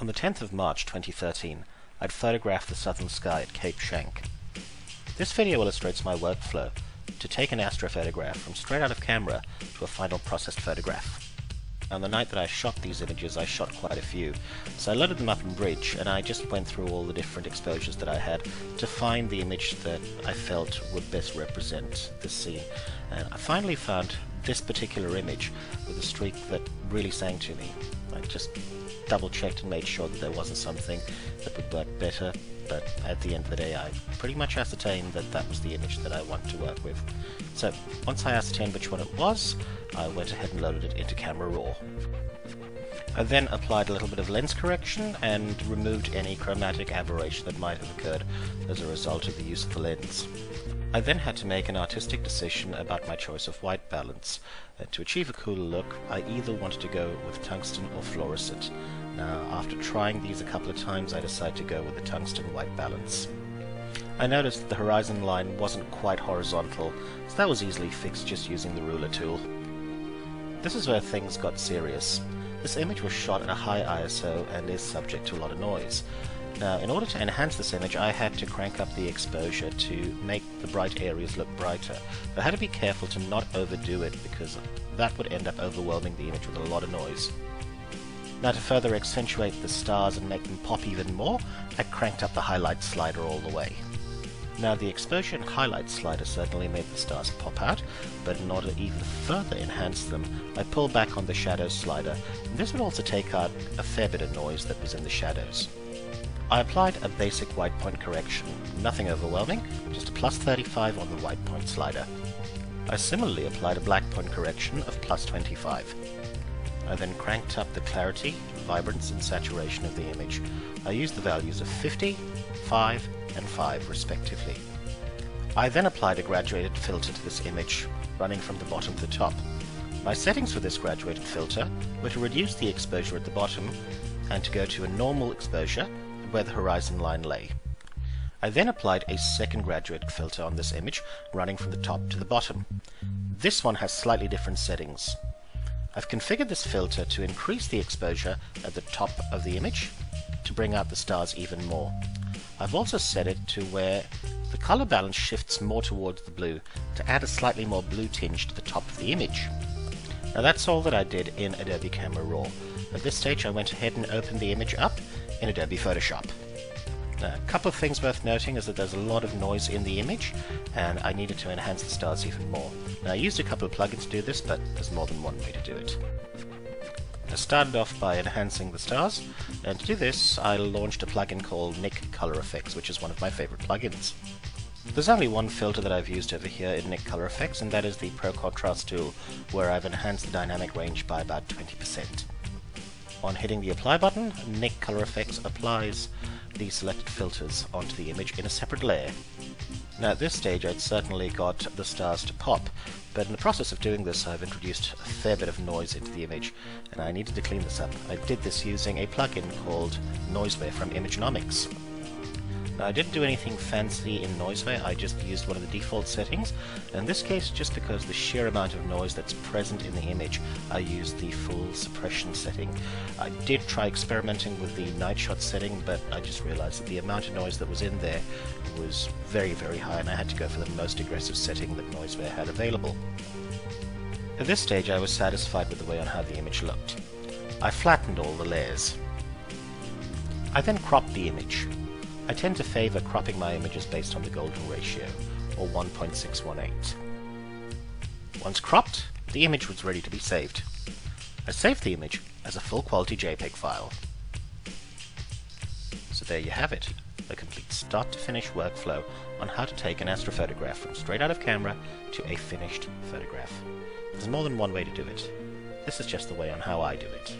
On the 10th of March 2013, I'd photographed the southern sky at Cape Schanck. This video illustrates my workflow to take an astrophotograph from straight out of camera to a final processed photograph. On the night that I shot these images, I shot quite a few, so I loaded them up in Bridge and I just went through all the different exposures that I had to find the image that I felt would best represent the scene. And I finally found this particular image with a streak that really sang to me. I just double checked and made sure that there wasn't something that would work better, but at the end of the day I pretty much ascertained that that was the image that I wanted to work with. So once I ascertained which one it was, I went ahead and loaded it into Camera Raw. I then applied a little bit of lens correction and removed any chromatic aberration that might have occurred as a result of the use of the lens. I then had to make an artistic decision about my choice of white balance. Uh, to achieve a cooler look, I either wanted to go with tungsten or fluorescent. Now, after trying these a couple of times, I decided to go with the tungsten white balance. I noticed that the horizon line wasn't quite horizontal, so that was easily fixed just using the ruler tool. This is where things got serious. This image was shot at a high ISO and is subject to a lot of noise. Now, in order to enhance this image, I had to crank up the exposure to make the bright areas look brighter. But I had to be careful to not overdo it because that would end up overwhelming the image with a lot of noise. Now, to further accentuate the stars and make them pop even more, I cranked up the highlight slider all the way. Now, the exposure and highlight slider certainly made the stars pop out, but in order to even further enhance them, I pulled back on the shadow slider, and this would also take out a fair bit of noise that was in the shadows. I applied a basic white point correction, nothing overwhelming, just a plus 35 on the white point slider. I similarly applied a black point correction of plus 25. I then cranked up the clarity, vibrance and saturation of the image. I used the values of 50, 5 and 5 respectively. I then applied a graduated filter to this image, running from the bottom to the top. My settings for this graduated filter were to reduce the exposure at the bottom and to go to a normal exposure where the horizon line lay. I then applied a second graduated filter on this image, running from the top to the bottom. This one has slightly different settings. I've configured this filter to increase the exposure at the top of the image to bring out the stars even more. I've also set it to where the color balance shifts more towards the blue to add a slightly more blue tinge to the top of the image. Now that's all that I did in Adobe Camera Raw. At this stage I went ahead and opened the image up in Adobe Photoshop. a couple of things worth noting is that there's a lot of noise in the image and I needed to enhance the stars even more. Now I used a couple of plugins to do this, but there's more than one way to do it. I started off by enhancing the stars, and to do this I launched a plugin called Nik Color Efex, which is one of my favorite plugins. There's only one filter that I've used over here in Nik Color Efex, and that is the Pro Contrast tool, where I've enhanced the dynamic range by about 20%. On hitting the apply button, Nik Color Efex applies the selected filters onto the image in a separate layer. Now at this stage I'd certainly got the stars to pop, but in the process of doing this I've introduced a fair bit of noise into the image, and I needed to clean this up. I did this using a plugin called Noiseware from Imagenomics. I didn't do anything fancy in Noiseware, I just used one of the default settings. In this case, just because the sheer amount of noise that's present in the image, I used the full suppression setting. I did try experimenting with the night shot setting, but I just realized that the amount of noise that was in there was very, very high, and I had to go for the most aggressive setting that Noiseware had available. At this stage, I was satisfied with the way on how the image looked. I flattened all the layers. I then cropped the image. I tend to favor cropping my images based on the golden ratio, or 1.618. Once cropped, the image was ready to be saved. I saved the image as a full quality JPEG file. So there you have it, a complete start to finish workflow on how to take an astrophotograph from straight out of camera to a finished photograph. There's more than one way to do it. This is just the way on how I do it.